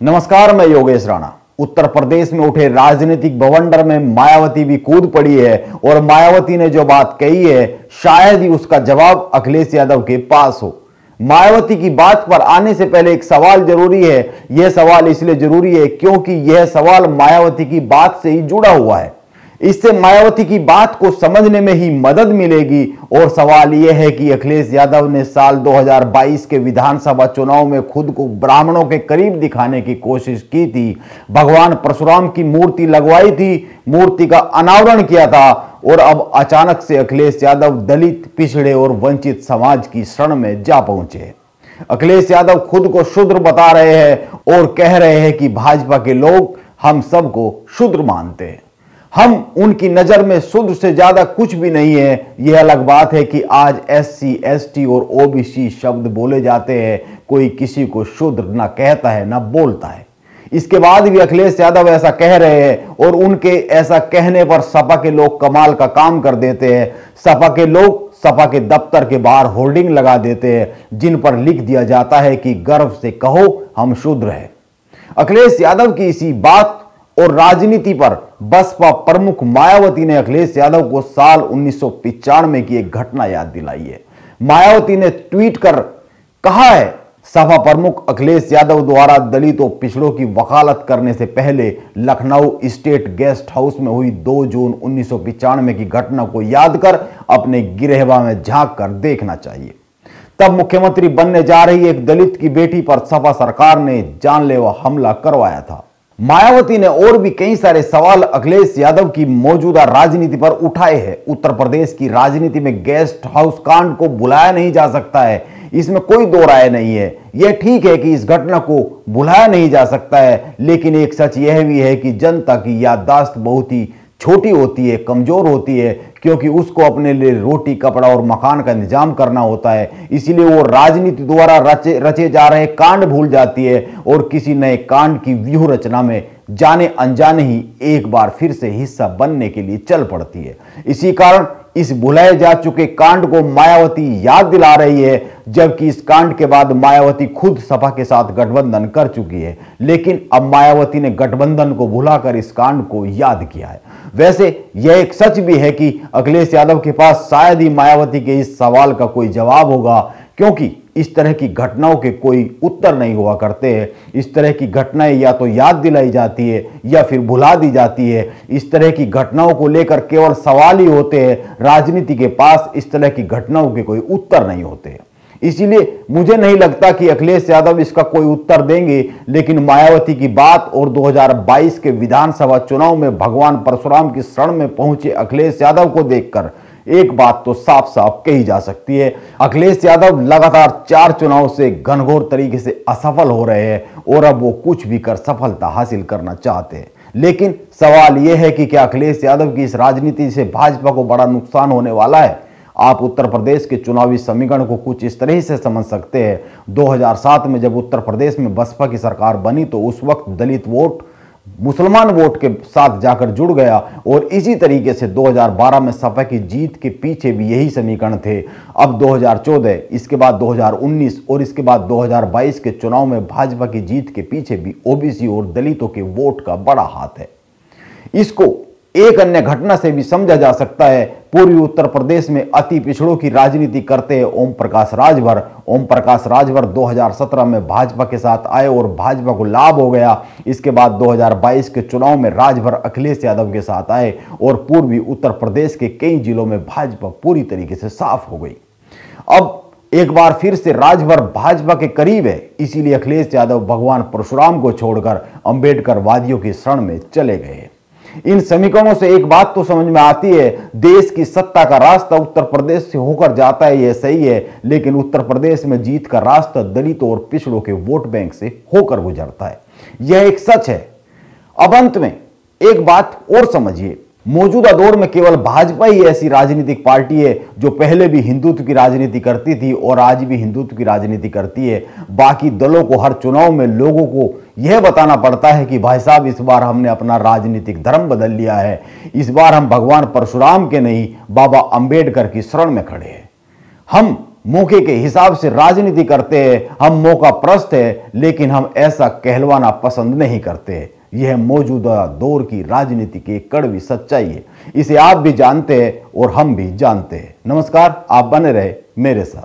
नमस्कार, मैं योगेश राणा। उत्तर प्रदेश में उठे राजनीतिक बवंडर में मायावती भी कूद पड़ी है और मायावती ने जो बात कही है, शायद ही उसका जवाब अखिलेश यादव के पास हो। मायावती की बात पर आने से पहले एक सवाल ज़रूरी है। यह सवाल इसलिए ज़रूरी है क्योंकि यह सवाल मायावती की बात से ही जुड़ा हुआ है। इससे मायावती की बात को समझने में ही मदद मिलेगी। और सवाल यह है कि अखिलेश यादव ने साल 2022 के विधानसभा चुनाव में खुद को ब्राह्मणों के करीब दिखाने की कोशिश की थी। भगवान परशुराम की मूर्ति लगवाई थी। मूर्ति का अनावरण किया था। और अब अचानक से अखिलेश यादव दलित, पिछड़े और वंचित समाज की शरण में जा पहुँचे। अखिलेश यादव खुद को शुद्र बता रहे हैं और कह रहे हैं कि भाजपा के लोग हम सबको शुद्र मानते हैं। हम उनकी नज़र में शुद्ध से ज़्यादा कुछ भी नहीं है। यह अलग बात है कि आज एस सी एस टी और ओबीसी शब्द बोले जाते हैं। कोई किसी को शुद्ध ना कहता है, ना बोलता है। इसके बाद भी अखिलेश यादव ऐसा कह रहे हैं और उनके ऐसा कहने पर सपा के लोग कमाल का काम कर देते हैं। सपा के लोग सपा के दफ्तर के बाहर होर्डिंग लगा देते हैं, जिन पर लिख दिया जाता है कि गर्व से कहो, हम शुद्र हैं। अखिलेश यादव की इसी बात और राजनीति पर बसपा प्रमुख मायावती ने अखिलेश यादव को साल उन्नीस की एक घटना याद दिलाई है। मायावती ने ट्वीट कर कहा है सभा प्रमुख अखिलेश यादव द्वारा दलितों पिछड़ों की वकालत करने से पहले लखनऊ स्टेट गेस्ट हाउस में हुई 2 जून उन्नीस की घटना को याद कर अपने गिरहवा में झाँक कर देखना चाहिए। तब मुख्यमंत्री बनने जा रही एक दलित की बेटी पर सपा सरकार ने जानलेवा हमला करवाया था। मायावती ने और भी कई सारे सवाल अखिलेश यादव की मौजूदा राजनीति पर उठाए हैं। उत्तर प्रदेश की राजनीति में गेस्ट हाउस कांड को बुलाया नहीं जा सकता है। इसमें कोई दो राय नहीं है। यह ठीक है कि इस घटना को बुलाया नहीं जा सकता है, लेकिन एक सच यह भी है कि जनता की याददाश्त बहुत ही छोटी होती है, कमज़ोर होती है, क्योंकि उसको अपने लिए रोटी, कपड़ा और मकान का इंतज़ाम करना होता है। इसीलिए वो राजनीति द्वारा रचे रचे जा रहे कांड भूल जाती है और किसी नए कांड की व्यूह रचना में जाने अनजाने ही एक बार फिर से हिस्सा बनने के लिए चल पड़ती है। इसी कारण इस भुलाए जा चुके कांड को मायावती याद दिला रही है। जबकि इस कांड के बाद मायावती खुद सपा के साथ गठबंधन कर चुकी है। लेकिन अब मायावती ने गठबंधन को भुलाकर इस कांड को याद किया है। वैसे, यह एक सच भी है कि अखिलेश यादव के पास शायद ही मायावती के इस सवाल का कोई जवाब होगा, क्योंकि इस तरह की घटनाओं के कोई उत्तर नहीं हुआ करते हैं। इस तरह की घटनाएँ या तो याद दिलाई जाती है, या फिर भुला दी जाती है। इस तरह की घटनाओं को लेकर केवल सवाल ही होते हैं। राजनीति के पास इस तरह की घटनाओं के कोई उत्तर नहीं होते इसीलिए मुझे नहीं लगता कि अखिलेश यादव इसका कोई उत्तर देंगे, लेकिन मायावती की बात और 2022 के विधानसभा चुनाव में भगवान परशुराम की शरण में पहुँचे अखिलेश यादव को देखकर एक बात तो साफ़ साफ़ कही जा सकती है। अखिलेश यादव लगातार चार चुनाव से घनघोर तरीके से असफल हो रहे हैं और अब वो कुछ भी कर सफलता हासिल करना चाहते हैं। लेकिन सवाल यह है कि क्या अखिलेश यादव की इस राजनीति से भाजपा को बड़ा नुकसान होने वाला है? आप उत्तर प्रदेश के चुनावी समीकरण को कुछ इस तरह से समझ सकते हैं। 2007 में जब उत्तर प्रदेश में बसपा की सरकार बनी तो उस वक्त दलित वोट, मुसलमान वोट के साथ जाकर जुड़ गया और इसी तरीके से 2012 में सपा की जीत के पीछे भी यही समीकरण थे। अब 2014 इसके बाद 2019 और इसके बाद 2022 के चुनाव में भाजपा की जीत के पीछे भी ओबीसी और दलितों के वोट का बड़ा हाथ है। इसको एक अन्य घटना से भी समझा जा सकता है। पूर्वी उत्तर प्रदेश में अति पिछड़ों की राजनीति करते हैं ओम प्रकाश राजभर। ओम प्रकाश राजभर 2017 में भाजपा के साथ आए और भाजपा को लाभ हो गया। इसके बाद 2022 के चुनाव में राजभर अखिलेश यादव के साथ आए और पूर्वी उत्तर प्रदेश के कई जिलों में भाजपा पूरी तरीके से साफ़ हो गई। अब एक बार फिर से राजभर भाजपा के करीब है। इसीलिए अखिलेश यादव भगवान परशुराम को छोड़कर अंबेडकर वादियों की शरण में चले गए इन समीकरणों से एक बात तो समझ में आती है, देश की सत्ता का रास्ता उत्तर प्रदेश से होकर जाता है, यह सही है, लेकिन उत्तर प्रदेश में जीत का रास्ता दलितों और पिछड़ों के वोट बैंक से होकर गुजरता है। यह एक सच है। अब अंत में एक बात और समझिए। मौजूदा दौर में केवल भाजपा ही ऐसी राजनीतिक पार्टी है जो पहले भी हिंदुत्व की राजनीति करती थी और आज भी हिंदुत्व की राजनीति करती है। बाकी दलों को हर चुनाव में लोगों को यह बताना पड़ता है कि भाई साहब, इस बार हमने अपना राजनीतिक धर्म बदल लिया है। इस बार हम भगवान परशुराम के नहीं, बाबा अंबेडकर की शरण में खड़े हैं। हम मौके के हिसाब से राजनीति करते हैं, हम मौका प्रस्त है, लेकिन हम ऐसा कहलवाना पसंद नहीं करते यह मौजूदा दौर की राजनीति की कड़वी सच्चाई है। इसे आप भी जानते हैं और हम भी जानते हैं। नमस्कार, आप बने रहे मेरे साथ।